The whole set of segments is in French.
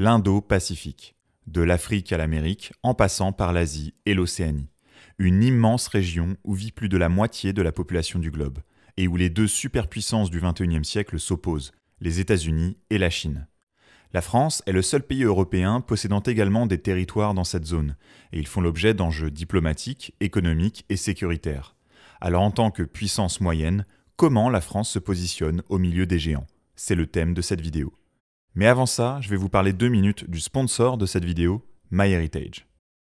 L'Indo-Pacifique, de l'Afrique à l'Amérique, en passant par l'Asie et l'Océanie. Une immense région où vit plus de la moitié de la population du globe, et où les deux superpuissances du XXIe siècle s'opposent, les États-Unis et la Chine. La France est le seul pays européen possédant également des territoires dans cette zone, et ils font l'objet d'enjeux diplomatiques, économiques et sécuritaires. Alors en tant que puissance moyenne, comment la France se positionne au milieu des géants? C'est le thème de cette vidéo. Mais avant ça, je vais vous parler deux minutes du sponsor de cette vidéo, MyHeritage.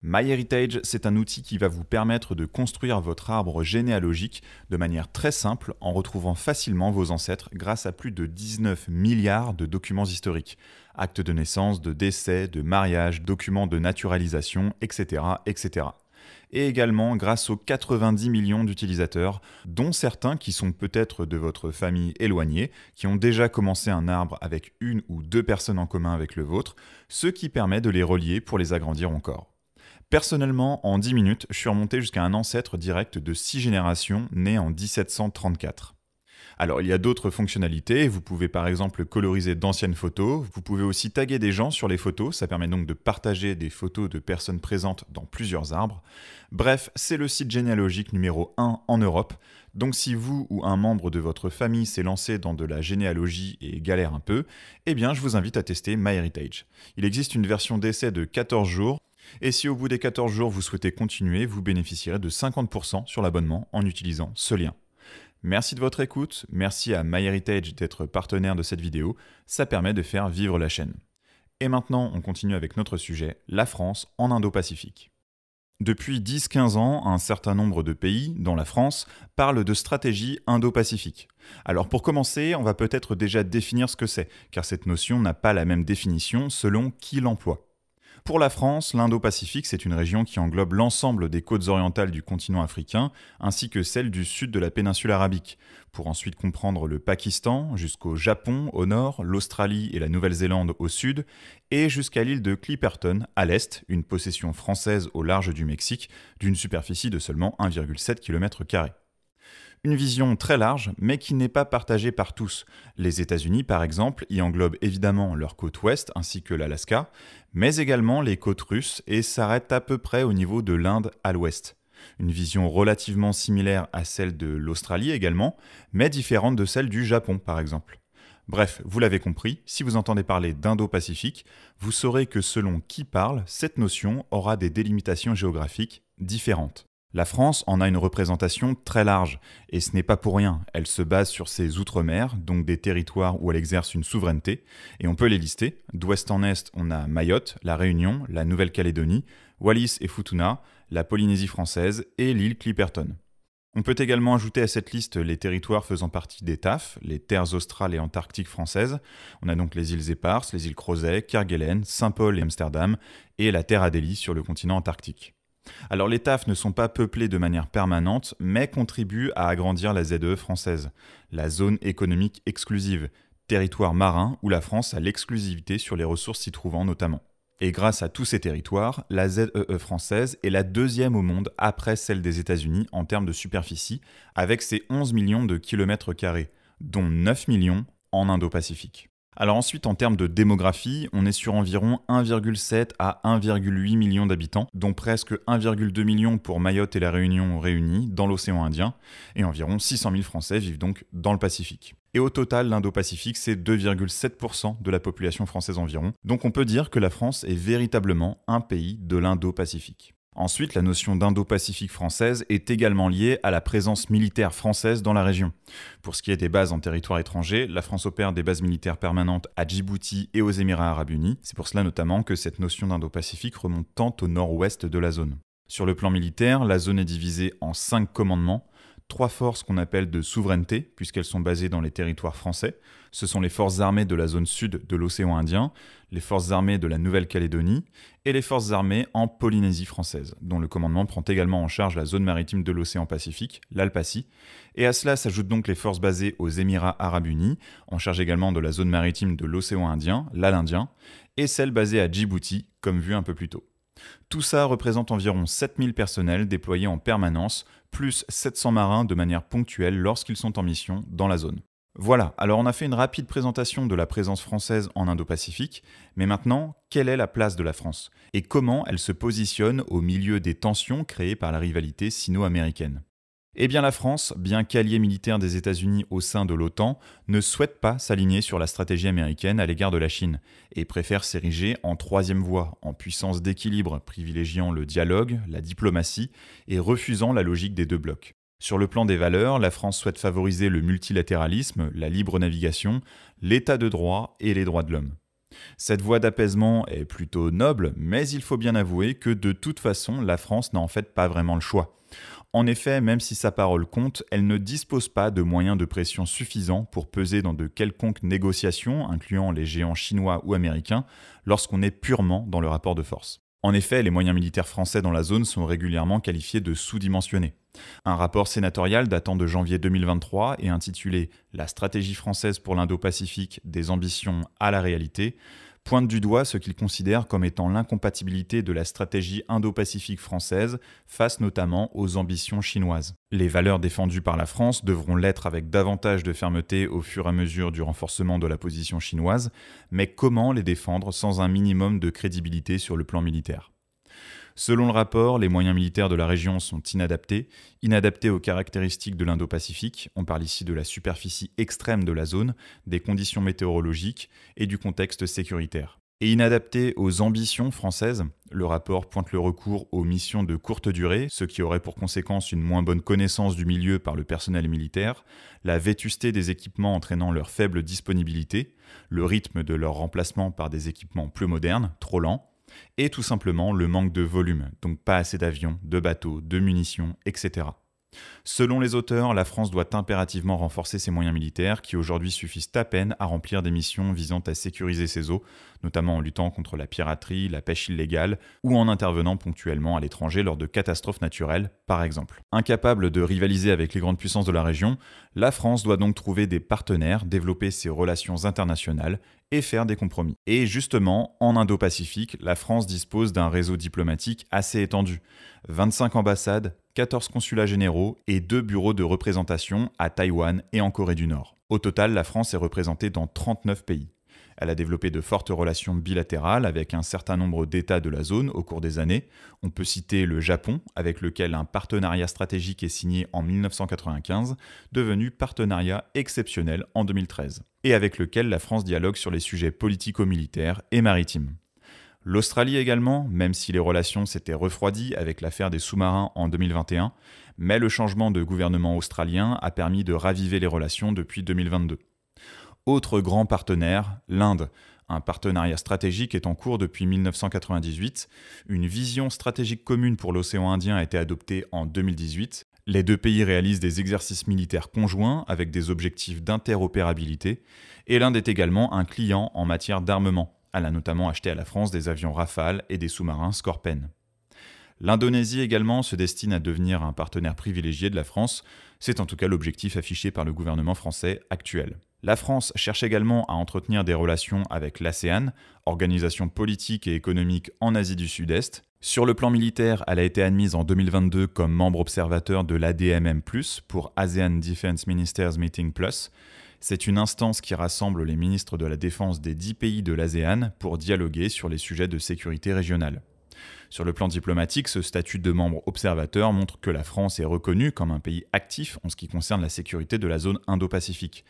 MyHeritage, c'est un outil qui va vous permettre de construire votre arbre généalogique de manière très simple en retrouvant facilement vos ancêtres grâce à plus de 19 milliards de documents historiques, actes de naissance, de décès, de mariage, documents de naturalisation, etc. etc et également grâce aux 90 millions d'utilisateurs, dont certains qui sont peut-être de votre famille éloignée, qui ont déjà commencé un arbre avec une ou deux personnes en commun avec le vôtre, ce qui permet de les relier pour les agrandir encore. Personnellement, en 10 minutes, je suis remonté jusqu'à un ancêtre direct de 6 générations né en 1734. Alors il y a d'autres fonctionnalités, vous pouvez par exemple coloriser d'anciennes photos, vous pouvez aussi taguer des gens sur les photos, ça permet donc de partager des photos de personnes présentes dans plusieurs arbres. Bref, c'est le site généalogique numéro 1 en Europe, donc si vous ou un membre de votre famille s'est lancé dans de la généalogie et galère un peu, eh bien je vous invite à tester MyHeritage. Il existe une version d'essai de 14 jours, et si au bout des 14 jours vous souhaitez continuer, vous bénéficierez de 50% sur l'abonnement en utilisant ce lien. Merci de votre écoute, merci à MyHeritage d'être partenaire de cette vidéo, ça permet de faire vivre la chaîne. Et maintenant, on continue avec notre sujet, la France en Indo-Pacifique. Depuis 10-15 ans, un certain nombre de pays, dont la France, parlent de stratégie indo-pacifique. Alors pour commencer, on va peut-être déjà définir ce que c'est, car cette notion n'a pas la même définition selon qui l'emploie. Pour la France, l'Indo-Pacifique, c'est une région qui englobe l'ensemble des côtes orientales du continent africain, ainsi que celle du sud de la péninsule arabique, pour ensuite comprendre le Pakistan jusqu'au Japon au nord, l'Australie et la Nouvelle-Zélande au sud, et jusqu'à l'île de Clipperton à l'est, une possession française au large du Mexique, d'une superficie de seulement 1,7 km. Une vision très large, mais qui n'est pas partagée par tous. Les États-Unis, par exemple, y englobent évidemment leur côte ouest ainsi que l'Alaska, mais également les côtes russes et s'arrêtent à peu près au niveau de l'Inde à l'ouest. Une vision relativement similaire à celle de l'Australie également, mais différente de celle du Japon, par exemple. Bref, vous l'avez compris, si vous entendez parler d'Indo-Pacifique, vous saurez que selon qui parle, cette notion aura des délimitations géographiques différentes. La France en a une représentation très large, et ce n'est pas pour rien. Elle se base sur ses outre-mer, donc des territoires où elle exerce une souveraineté, et on peut les lister. D'ouest en est, on a Mayotte, la Réunion, la Nouvelle-Calédonie, Wallis et Futuna, la Polynésie française et l'île Clipperton. On peut également ajouter à cette liste les territoires faisant partie des TAF, les terres australes et antarctiques françaises. On a donc les îles Éparses, les îles Crozet, Kerguelen, Saint-Paul et Amsterdam, et la terre Adélie sur le continent antarctique. Alors les TAF ne sont pas peuplés de manière permanente, mais contribuent à agrandir la ZE française, la zone économique exclusive, territoire marin où la France a l'exclusivité sur les ressources s'y trouvant notamment. Et grâce à tous ces territoires, la ZEE française est la deuxième au monde après celle des États-Unis en termes de superficie, avec ses 11 millions de kilomètres carrés, dont 9 millions en Indo-Pacifique. Alors ensuite, en termes de démographie, on est sur environ 1,7 à 1,8 millions d'habitants, dont presque 1,2 million pour Mayotte et la Réunion réunis dans l'océan Indien, et environ 600 000 Français vivent donc dans le Pacifique. Et au total, l'Indo-Pacifique, c'est 2,7% de la population française environ, donc on peut dire que la France est véritablement un pays de l'Indo-Pacifique. Ensuite, la notion d'Indo-Pacifique française est également liée à la présence militaire française dans la région. Pour ce qui est des bases en territoire étranger, la France opère des bases militaires permanentes à Djibouti et aux Émirats arabes unis. C'est pour cela notamment que cette notion d'Indo-Pacifique remonte tant au nord-ouest de la zone. Sur le plan militaire, la zone est divisée en cinq commandements, trois forces qu'on appelle de souveraineté, puisqu'elles sont basées dans les territoires français. Ce sont les forces armées de la zone sud de l'océan Indien, les forces armées de la Nouvelle-Calédonie et les forces armées en Polynésie française, dont le commandement prend également en charge la zone maritime de l'océan Pacifique, l'Alpacie. Et à cela s'ajoutent donc les forces basées aux Émirats arabes unis, en charge également de la zone maritime de l'océan Indien, l'Al Indien, et celles basées à Djibouti, comme vu un peu plus tôt. Tout ça représente environ 7000 personnels déployés en permanence, plus 700 marins de manière ponctuelle lorsqu'ils sont en mission dans la zone. Voilà, alors on a fait une rapide présentation de la présence française en Indo-Pacifique, mais maintenant, quelle est la place de la France Et comment elle se positionne au milieu des tensions créées par la rivalité sino-américaine? Eh bien la France, bien qu'alliée militaire des États-Unis au sein de l'OTAN, ne souhaite pas s'aligner sur la stratégie américaine à l'égard de la Chine et préfère s'ériger en troisième voie, en puissance d'équilibre, privilégiant le dialogue, la diplomatie et refusant la logique des deux blocs. Sur le plan des valeurs, la France souhaite favoriser le multilatéralisme, la libre navigation, l'état de droit et les droits de l'homme. Cette voie d'apaisement est plutôt noble, mais il faut bien avouer que de toute façon, la France n'a en fait pas vraiment le choix. En effet, même si sa parole compte, elle ne dispose pas de moyens de pression suffisants pour peser dans de quelconques négociations, incluant les géants chinois ou américains, lorsqu'on est purement dans le rapport de force. En effet, les moyens militaires français dans la zone sont régulièrement qualifiés de sous-dimensionnés. Un rapport sénatorial datant de janvier 2023 et intitulé La stratégie française pour l'Indo-Pacifique des ambitions à la réalité pointe du doigt ce qu'il considère comme étant l'incompatibilité de la stratégie indo-pacifique française face notamment aux ambitions chinoises. Les valeurs défendues par la France devront l'être avec davantage de fermeté au fur et à mesure du renforcement de la position chinoise, mais comment les défendre sans un minimum de crédibilité sur le plan militaire? Selon le rapport, les moyens militaires de la région sont inadaptés, inadaptés aux caractéristiques de l'Indo-Pacifique, on parle ici de la superficie extrême de la zone, des conditions météorologiques et du contexte sécuritaire. Et inadaptés aux ambitions françaises, le rapport pointe le recours aux missions de courte durée, ce qui aurait pour conséquence une moins bonne connaissance du milieu par le personnel militaire, la vétusté des équipements entraînant leur faible disponibilité, le rythme de leur remplacement par des équipements plus modernes, trop lents, et tout simplement le manque de volume, donc pas assez d'avions, de bateaux, de munitions, etc. Selon les auteurs, la France doit impérativement renforcer ses moyens militaires qui aujourd'hui suffisent à peine à remplir des missions visant à sécuriser ses eaux, notamment en luttant contre la piraterie, la pêche illégale ou en intervenant ponctuellement à l'étranger lors de catastrophes naturelles, par exemple. Incapable de rivaliser avec les grandes puissances de la région, la France doit donc trouver des partenaires, développer ses relations internationales et faire des compromis. Et justement, en Indo-Pacifique, la France dispose d'un réseau diplomatique assez étendu. 25 ambassades, 14 consulats généraux et deux bureaux de représentation à Taïwan et en Corée du Nord. Au total, la France est représentée dans 39 pays. Elle a développé de fortes relations bilatérales avec un certain nombre d'États de la zone au cours des années. On peut citer le Japon, avec lequel un partenariat stratégique est signé en 1995, devenu partenariat exceptionnel en 2013, et avec lequel la France dialogue sur les sujets politico-militaires et maritimes. L'Australie également, même si les relations s'étaient refroidies avec l'affaire des sous-marins en 2021, mais le changement de gouvernement australien a permis de raviver les relations depuis 2022. Autre grand partenaire, l'Inde. Un partenariat stratégique est en cours depuis 1998. Une vision stratégique commune pour l'océan Indien a été adoptée en 2018. Les deux pays réalisent des exercices militaires conjoints avec des objectifs d'interopérabilité. Et l'Inde est également un client en matière d'armement. Elle a notamment acheté à la France des avions Rafale et des sous-marins Scorpen. L'Indonésie également se destine à devenir un partenaire privilégié de la France, c'est en tout cas l'objectif affiché par le gouvernement français actuel. La France cherche également à entretenir des relations avec l'ASEAN, organisation politique et économique en Asie du Sud-Est. Sur le plan militaire, elle a été admise en 2022 comme membre observateur de l'ADMM, pour ASEAN Defense Ministers Meeting Plus, c'est une instance qui rassemble les ministres de la Défense des dix pays de l'ASEAN pour dialoguer sur les sujets de sécurité régionale. Sur le plan diplomatique, ce statut de membre observateur montre que la France est reconnue comme un pays actif en ce qui concerne la sécurité de la zone Indo-Pacifique,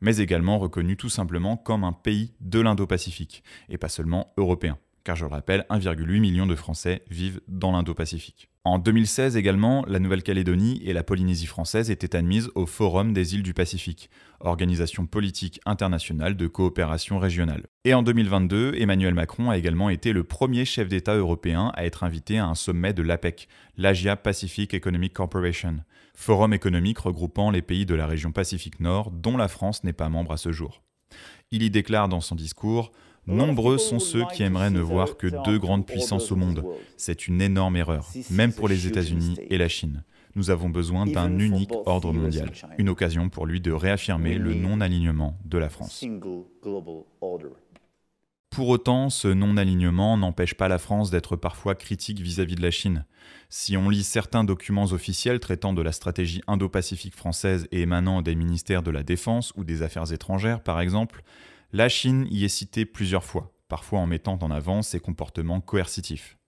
mais également reconnue tout simplement comme un pays de l'Indo-Pacifique, et pas seulement européen car je le rappelle, 1,8 million de Français vivent dans l'Indo-Pacifique. En 2016 également, la Nouvelle-Calédonie et la Polynésie française étaient admises au Forum des îles du Pacifique, organisation politique internationale de coopération régionale. Et en 2022, Emmanuel Macron a également été le premier chef d'État européen à être invité à un sommet de l'APEC, l'Asia Pacific Economic Corporation, forum économique regroupant les pays de la région Pacifique Nord dont la France n'est pas membre à ce jour. Il y déclare dans son discours Nombreux sont ceux qui aimeraient ne voir que deux grandes puissances au monde. C'est une énorme erreur, même pour les États-Unis et la Chine. Nous avons besoin d'un unique ordre mondial, une occasion pour lui de réaffirmer le non-alignement de la France. Pour autant, ce non-alignement n'empêche pas la France d'être parfois critique vis-à-vis de la Chine. Si on lit certains documents officiels traitant de la stratégie indo-pacifique française et émanant des ministères de la Défense ou des Affaires étrangères, par exemple, la Chine y est citée plusieurs fois, parfois en mettant en avant ses comportements coercitifs.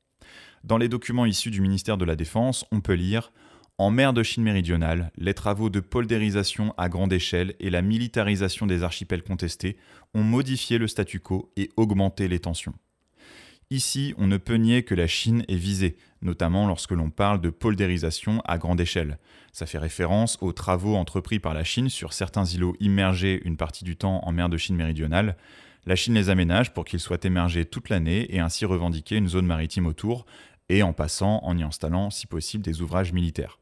Dans les documents issus du ministère de la Défense, on peut lire en mer de Chine méridionale, les travaux de poldérisation à grande échelle et la militarisation des archipels contestés ont modifié le statu quo et augmenté les tensions. Ici, on ne peut nier que la Chine est visée, notamment lorsque l'on parle de poldérisation à grande échelle. Ça fait référence aux travaux entrepris par la Chine sur certains îlots immergés une partie du temps en mer de Chine méridionale. La Chine les aménage pour qu'ils soient émergés toute l'année et ainsi revendiquer une zone maritime autour, et en passant en y installant si possible des ouvrages militaires.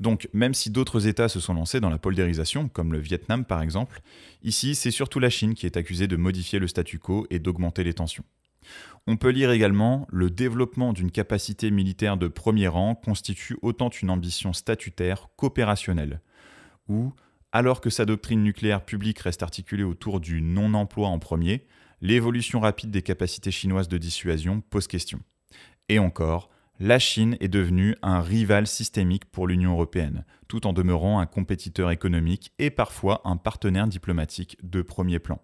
Donc, même si d'autres États se sont lancés dans la poldérisation, comme le Vietnam par exemple, ici c'est surtout la Chine qui est accusée de modifier le statu quo et d'augmenter les tensions. On peut lire également le développement d'une capacité militaire de premier rang constitue autant une ambition statutaire qu'opérationnelle, ou, alors que sa doctrine nucléaire publique reste articulée autour du non-emploi en premier, l'évolution rapide des capacités chinoises de dissuasion pose question. Et encore, la Chine est devenue un rival systémique pour l'Union européenne, tout en demeurant un compétiteur économique et parfois un partenaire diplomatique de premier plan.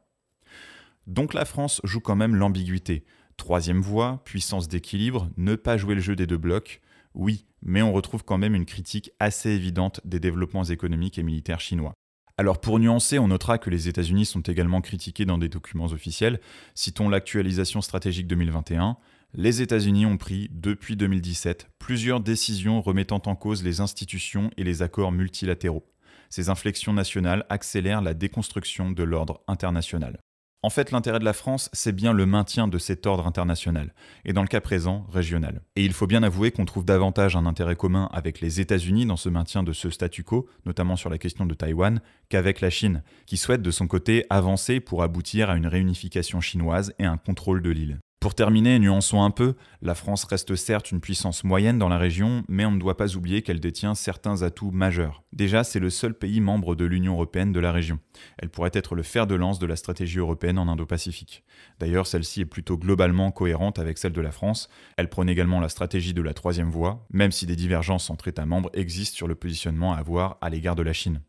Donc la France joue quand même l'ambiguïté. Troisième voie, puissance d'équilibre, ne pas jouer le jeu des deux blocs. Oui, mais on retrouve quand même une critique assez évidente des développements économiques et militaires chinois. Alors pour nuancer, on notera que les États-Unis sont également critiqués dans des documents officiels. Citons l'actualisation stratégique 2021 les États-Unis ont pris, depuis 2017, plusieurs décisions remettant en cause les institutions et les accords multilatéraux. Ces inflexions nationales accélèrent la déconstruction de l'ordre international. En fait, l'intérêt de la France, c'est bien le maintien de cet ordre international, et dans le cas présent, régional. Et il faut bien avouer qu'on trouve davantage un intérêt commun avec les États-Unis dans ce maintien de ce statu quo, notamment sur la question de Taïwan, qu'avec la Chine, qui souhaite de son côté avancer pour aboutir à une réunification chinoise et un contrôle de l'île. Pour terminer, nuançons un peu, la France reste certes une puissance moyenne dans la région, mais on ne doit pas oublier qu'elle détient certains atouts majeurs. Déjà, c'est le seul pays membre de l'Union européenne de la région. Elle pourrait être le fer de lance de la stratégie européenne en Indo-Pacifique. D'ailleurs, celle-ci est plutôt globalement cohérente avec celle de la France. Elle prône également la stratégie de la troisième voie, même si des divergences entre États membres existent sur le positionnement à avoir à l'égard de la Chine.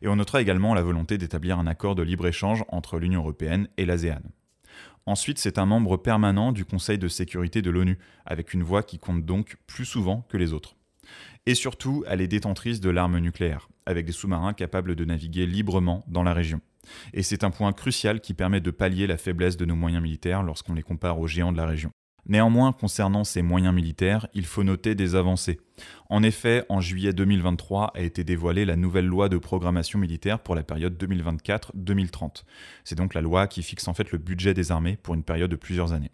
Et on notera également la volonté d'établir un accord de libre-échange entre l'Union européenne et l'ASEAN. Ensuite, c'est un membre permanent du Conseil de sécurité de l'ONU, avec une voix qui compte donc plus souvent que les autres. Et surtout, elle est détentrice de l'arme nucléaire, avec des sous-marins capables de naviguer librement dans la région. Et c'est un point crucial qui permet de pallier la faiblesse de nos moyens militaires lorsqu'on les compare aux géants de la région. Néanmoins, concernant ces moyens militaires, il faut noter des avancées. En effet, en juillet 2023 a été dévoilée la nouvelle loi de programmation militaire pour la période 2024-2030. C'est donc la loi qui fixe en fait le budget des armées pour une période de plusieurs années.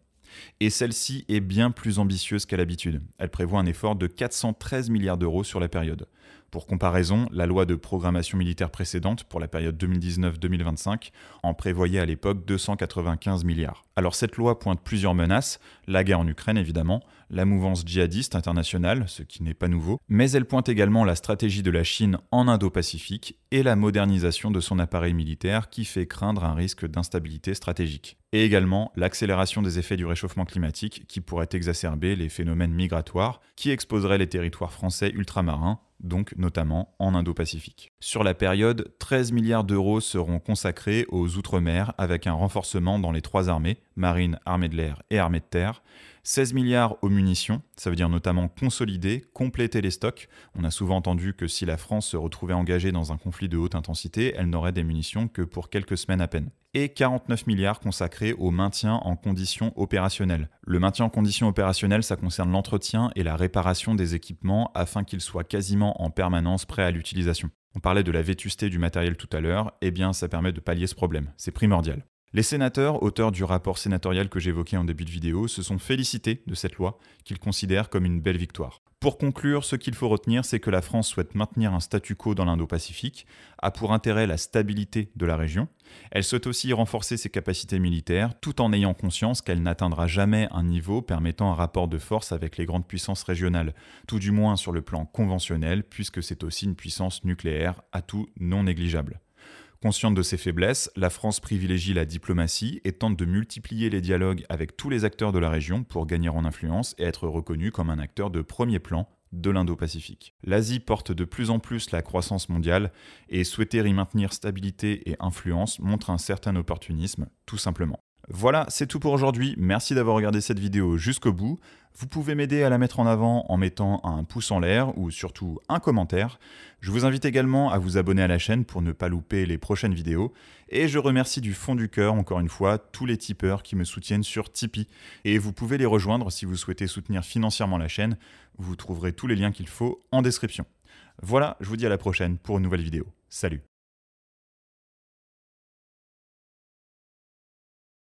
Et celle-ci est bien plus ambitieuse qu'à l'habitude. Elle prévoit un effort de 413 milliards d'euros sur la période. Pour comparaison, la loi de programmation militaire précédente pour la période 2019-2025 en prévoyait à l'époque 295 milliards. Alors cette loi pointe plusieurs menaces, la guerre en Ukraine évidemment, la mouvance djihadiste internationale, ce qui n'est pas nouveau, mais elle pointe également la stratégie de la Chine en Indo-Pacifique et la modernisation de son appareil militaire qui fait craindre un risque d'instabilité stratégique. Et également l'accélération des effets du réchauffement climatique qui pourrait exacerber les phénomènes migratoires qui exposeraient les territoires français ultramarins donc notamment en Indo-Pacifique. Sur la période, 13 milliards d'euros seront consacrés aux Outre-mer avec un renforcement dans les trois armées, marine, armée de l'air et armée de terre, 16 milliards aux munitions, ça veut dire notamment consolider, compléter les stocks. On a souvent entendu que si la France se retrouvait engagée dans un conflit de haute intensité, elle n'aurait des munitions que pour quelques semaines à peine. Et 49 milliards consacrés au maintien en conditions opérationnelles. Le maintien en conditions opérationnelles, ça concerne l'entretien et la réparation des équipements afin qu'ils soient quasiment en permanence prêts à l'utilisation. On parlait de la vétusté du matériel tout à l'heure, eh bien ça permet de pallier ce problème, c'est primordial. Les sénateurs, auteurs du rapport sénatorial que j'évoquais en début de vidéo, se sont félicités de cette loi, qu'ils considèrent comme une belle victoire. Pour conclure, ce qu'il faut retenir, c'est que la France souhaite maintenir un statu quo dans l'Indo-Pacifique, a pour intérêt la stabilité de la région. Elle souhaite aussi renforcer ses capacités militaires, tout en ayant conscience qu'elle n'atteindra jamais un niveau permettant un rapport de force avec les grandes puissances régionales, tout du moins sur le plan conventionnel, puisque c'est aussi une puissance nucléaire à tout non négligeable. Consciente de ses faiblesses, la France privilégie la diplomatie et tente de multiplier les dialogues avec tous les acteurs de la région pour gagner en influence et être reconnue comme un acteur de premier plan de l'Indo-Pacifique. L'Asie porte de plus en plus la croissance mondiale et souhaiter y maintenir stabilité et influence montre un certain opportunisme, tout simplement. Voilà, c'est tout pour aujourd'hui. Merci d'avoir regardé cette vidéo jusqu'au bout. Vous pouvez m'aider à la mettre en avant en mettant un pouce en l'air ou surtout un commentaire. Je vous invite également à vous abonner à la chaîne pour ne pas louper les prochaines vidéos. Et je remercie du fond du cœur, encore une fois, tous les tipeurs qui me soutiennent sur Tipeee. Et vous pouvez les rejoindre si vous souhaitez soutenir financièrement la chaîne. Vous trouverez tous les liens qu'il faut en description. Voilà, je vous dis à la prochaine pour une nouvelle vidéo. Salut